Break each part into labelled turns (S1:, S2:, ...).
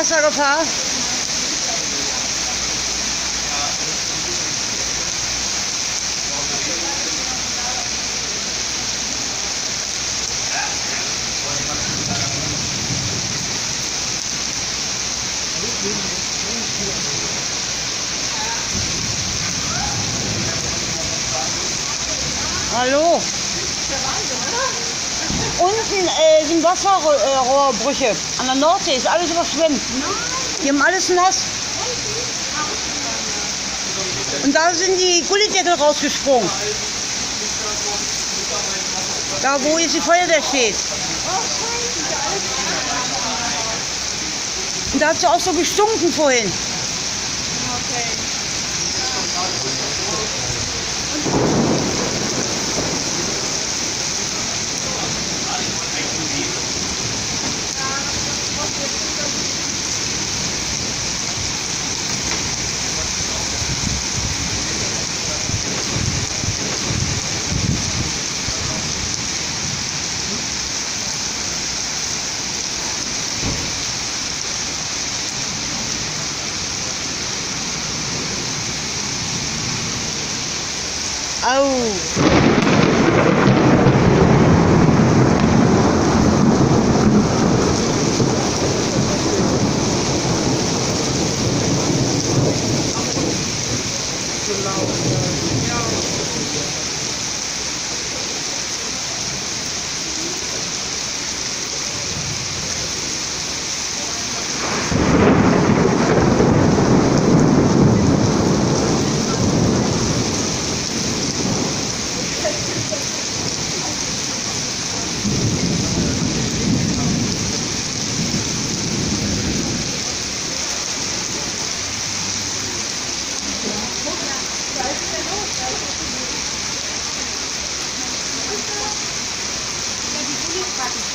S1: Hochwassergefahr? Hallo? Unten äh, sind Wasserrohrbrüche. An der Nordsee ist alles überschwemmt. Die haben alles nass. Und da sind die Gullideckel rausgesprungen. Da, wo jetzt die Feuerwehr steht. Und da hat sie auch so gestunken vorhin. Oh.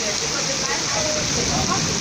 S1: Au.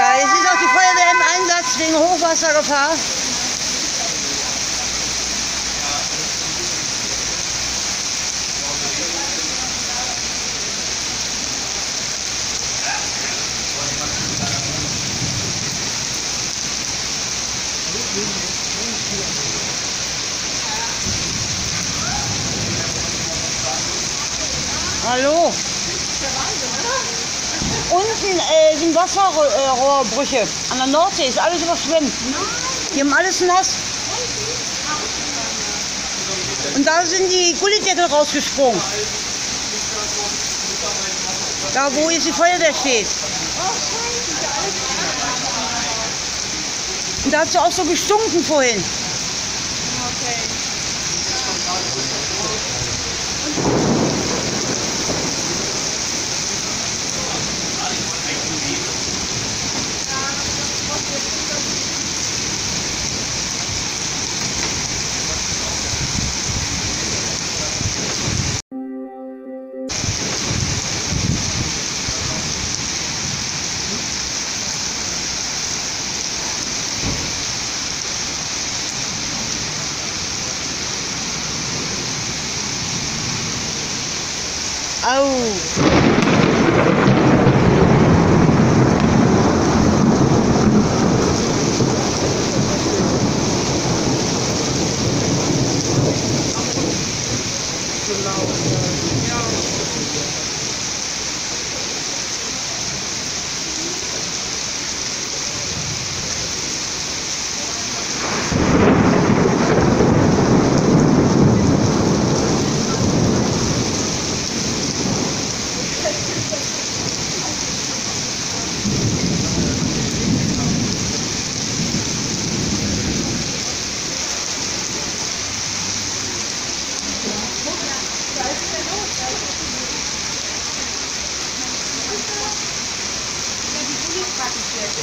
S1: Ja, jetzt ist auch die Feuerwehr im Wegen Hochwassergefahr. Hallo? Unten äh, sind Wasserrohrbrüche. An der Nordsee ist alles überschwemmt. Die haben alles nass. Und da sind die Gullideckel rausgesprungen. Da, wo jetzt die Feuerwehr steht. Und da hat sie auch so gestunken vorhin. Oh. Also,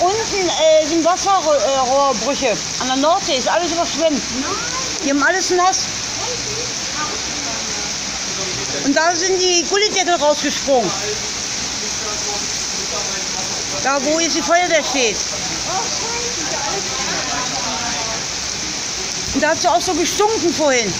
S1: Unten äh, sind Wasserrohrbrüche. An der Nordsee ist alles überschwemmt. Die haben alles nass. Und da sind die Gullideckel rausgesprungen. Da, wo jetzt die Feuerwehr steht. Und da hat sie auch so gestunken vorhin.